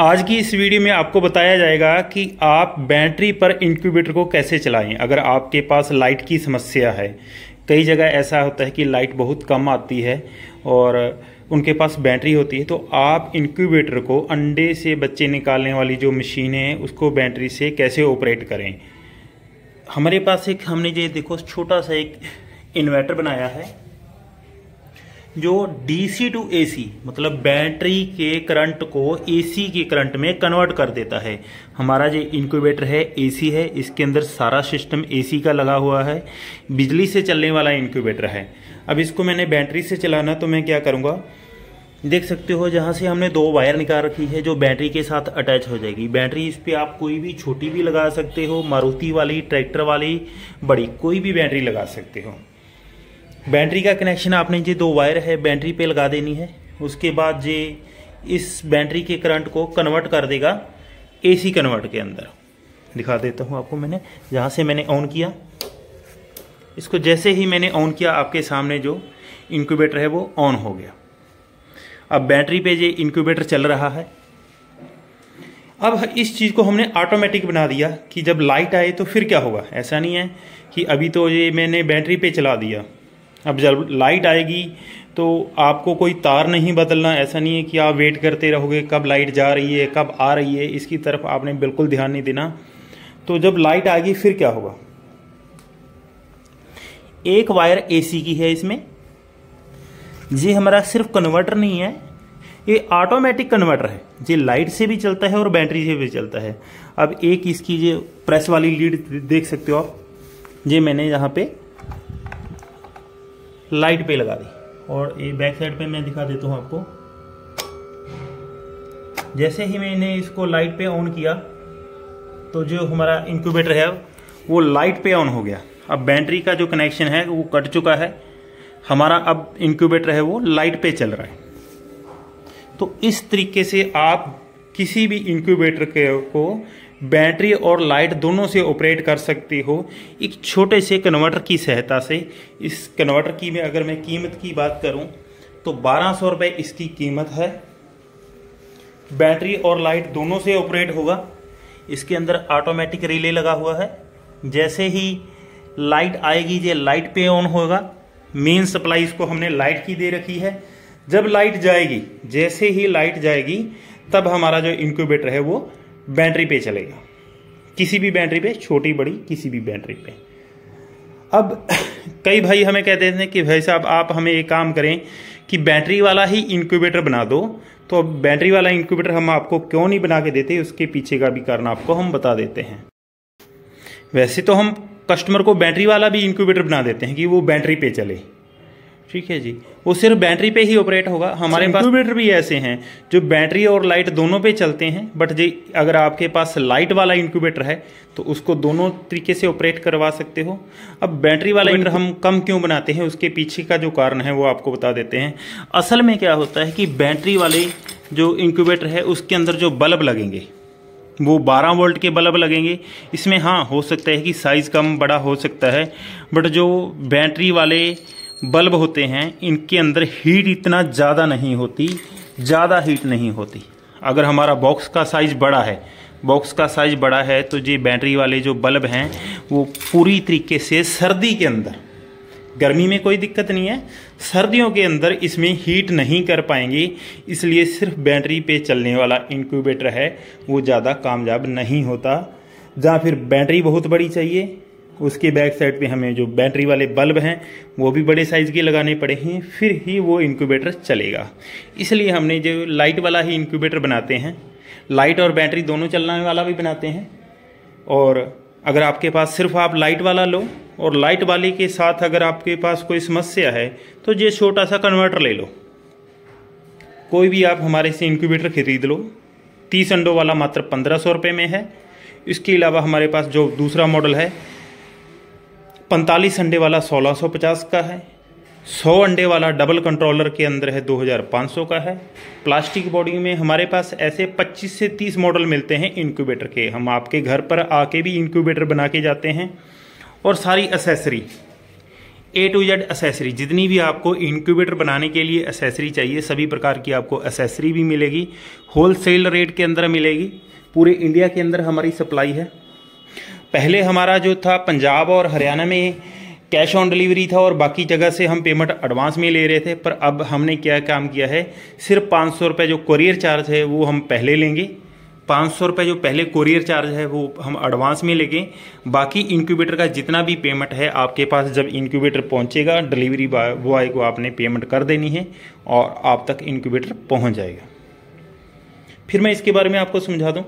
आज की इस वीडियो में आपको बताया जाएगा कि आप बैटरी पर इंक्यूबेटर को कैसे चलाएँ। अगर आपके पास लाइट की समस्या है, कई जगह ऐसा होता है कि लाइट बहुत कम आती है और उनके पास बैटरी होती है तो आप इंक्यूबेटर को अंडे से बच्चे निकालने वाली जो मशीन है, उसको बैटरी से कैसे ऑपरेट करें? हमारे पास एक, हमने ये देखो, छोटा सा एक इन्वर्टर बनाया है। जो डीसी टू एसी मतलब बैटरी के करंट को एसी के करंट में कन्वर्ट कर देता है। हमारा जो इंक्यूबेटर है एसी है, इसके अंदर सारा सिस्टम एसी का लगा हुआ है। बिजली से चलने वाला इंक्यूबेटर है। अब इसको मैंने बैटरी से चलाना तो मैं क्या करूँगा? देख सकते हो, जहाँ से हमने दो वायर निकाल रखी है, जो बैटरी के साथ अटैच हो जाएगी। बैटरी इस पर आप कोई भी छोटी भी लगा सकते हो, मारुति वाली, ट्रैक्टर वाली, बड़ी कोई भी बैटरी लगा सकते हो। बैटरी का कनेक्शन आपने जो दो वायर है, बैटरी पे लगा देनी है। उसके बाद जे इस बैटरी के करंट को कन्वर्ट कर देगा एसी कन्वर्ट के अंदर। दिखा देता हूँ आपको मैंने, जहाँ से मैंने ऑन किया। इसको जैसे ही मैंने ऑन किया, आपके सामने जो इंक्यूबेटर है, वो ऑन हो गया। अब बैटरी पे ये इंक्यूबेटर चल रहा है। अब इस चीज़ को हमने ऑटोमेटिक बना दिया कि जब लाइट आए तो फिर क्या होगा? ऐसा नहीं है कि अभी तो ये मैंने बैटरी पे चला दिया। अब जब लाइट आएगी तो आपको कोई तार नहीं बदलना। ऐसा नहीं है कि आप वेट करते रहोगे, कब लाइट जा रही है, कब आ रही है, इसकी तरफ़ आपने बिल्कुल ध्यान नहीं देना। तो जब लाइट आएगी, फिर क्या होगा? एक वायर एसी की है इसमें। ये हमारा सिर्फ़ कन्वर्टर नहीं है, ये ऑटोमेटिक कन्वर्टर है। ये लाइट से भी चलता है और बैटरी से भी चलता है। अब एक इसकी ये प्रेस वाली लीड देख सकते हो आप। ये मैंने यहाँ पे लाइट पे लगा दी। और ये बैक साइड पे मैं दिखा देता हूँ आपको। जैसे ही मैंने इसको लाइट पे ऑन किया तो जो हमारा इंक्यूबेटर है, वो लाइट पे ऑन हो गया। अब बैटरी का जो कनेक्शन है, वो कट चुका है। हमारा अब इंक्यूबेटर है, वो लाइट पे चल रहा है। तो इस तरीके से आप किसी भी इंक्यूबेटर के को बैटरी और लाइट दोनों से ऑपरेट कर सकते हो। एक छोटे से कन्वर्टर की सहायता से। इस कन्वर्टर की में अगर मैं कीमत की बात करूँ तो बारह सौ रुपये इसकी कीमत है। बैटरी और लाइट दोनों से ऑपरेट होगा। इसके अंदर ऑटोमेटिक रिले लगा हुआ है। जैसे ही लाइट आएगी, ये लाइट पे ऑन होगा। मेन सप्लाई इसको हमने लाइट की दे रखी है। जब लाइट जाएगी, जैसे ही लाइट जाएगी, तब हमारा जो इंक्यूबेटर है वो बैटरी पे चलेगा। किसी भी बैटरी पे, छोटी, बड़ी, किसी भी बैटरी पे। अब कई भाई हमें कहते थे कि भाई साहब, आप हमें एक काम करें कि बैटरी वाला ही इंक्यूबेटर बना दो। तो अब बैटरी वाला इंक्यूबेटर हम आपको क्यों नहीं बना के देते? उसके पीछे का भी कारण आपको हम बता देते हैं। वैसे तो हम कस्टमर को बैटरी वाला भी इंक्यूबेटर बना देते हैं कि वो बैटरी पे चले। ठीक है जी। वो सिर्फ़ बैटरी पे ही ऑपरेट होगा। हमारे पास इंक्यूबेटर भी ऐसे हैं, जो बैटरी और लाइट दोनों पे चलते हैं बट जी, अगर आपके पास लाइट वाला इंक्यूबेटर है तो उसको दोनों तरीके से ऑपरेट करवा सकते हो। अब बैटरी वाला इंक्यूबेटर हम कम क्यों बनाते हैं, उसके पीछे का जो कारण है, वो आपको बता देते हैं। असल में क्या होता है कि बैटरी वाले जो इंक्यूबेटर है, उसके अंदर जो बल्ब लगेंगे, वो 12 वोल्ट के बल्ब लगेंगे। इसमें हाँ हो सकता है कि साइज़ कम, बड़ा हो सकता है बट जो बैटरी वाले बल्ब होते हैं, इनके अंदर हीट इतना ज़्यादा नहीं होती, ज़्यादा हीट नहीं होती। अगर हमारा बॉक्स का साइज़ बड़ा है बॉक्स का साइज़ बड़ा है तो ये बैटरी वाले जो बल्ब हैं, वो पूरी तरीके से सर्दी के अंदर। गर्मी में कोई दिक्कत नहीं है, सर्दियों के अंदर इसमें हीट नहीं कर पाएँगे, इसलिए सिर्फ़ बैटरी पे चलने वाला इंक्यूबेटर है, वो ज़्यादा कामयाब नहीं होता। जहाँ फिर बैटरी बहुत बड़ी चाहिए उसके बैक साइड पे हमें जो बैटरी वाले बल्ब हैं, वो भी बड़े साइज़ के लगाने पड़े हैं, फिर ही वो इंक्यूबेटर चलेगा। इसलिए हमने जो लाइट वाला ही इंक्यूबेटर बनाते हैं लाइट और बैटरी दोनों चलने वाला भी बनाते हैं। और अगर आपके पास सिर्फ़ आप लाइट वाला लो, और लाइट वाले के साथ अगर आपके पास कोई समस्या है तो ये छोटा सा कन्वर्टर ले लो। कोई भी आप हमारे से इंक्यूबेटर खरीद लो। तीस अंडों वाला मात्र पंद्रह सौ रुपये में है। इसके अलावा हमारे पास जो दूसरा मॉडल है पैंतालीस अंडे वाला 1650 का है। 100 अंडे वाला डबल कंट्रोलर के अंदर है 2500 का है। प्लास्टिक बॉडी में हमारे पास ऐसे 25 से 30 मॉडल मिलते हैं इंक्यूबेटर के। हम आपके घर पर आके भी इंक्यूबेटर बना के जाते हैं। और सारी accessory A to Z accessory जितनी भी आपको इंक्यूबेटर बनाने के लिए असेसरी चाहिए, सभी प्रकार की आपको असेसरी भी मिलेगी। होलसेल रेट के अंदर मिलेगी। पूरे इंडिया के अंदर हमारी सप्लाई है। पहले हमारा जो था पंजाब और हरियाणा में कैश ऑन डिलीवरी था और बाकी जगह से हम पेमेंट एडवांस में ले रहे थे, पर अब हमने क्या काम किया है? सिर्फ़ पाँच सौ रुपये जो कोरियर चार्ज है, वो हम पहले लेंगे। पाँच सौ रुपये जो पहले कोरियर चार्ज है, वो हम एडवांस में लेंगे। बाकी इंक्यूबेटर का जितना भी पेमेंट है आपके पास, जब इंक्यूबेटर पहुंचेगा डिलीवरी बॉय को आपने पेमेंट कर देनी है और आप तक इंक्यूबेटर पहुँच जाएगा। फिर मैं इसके बारे में आपको समझा दूँ।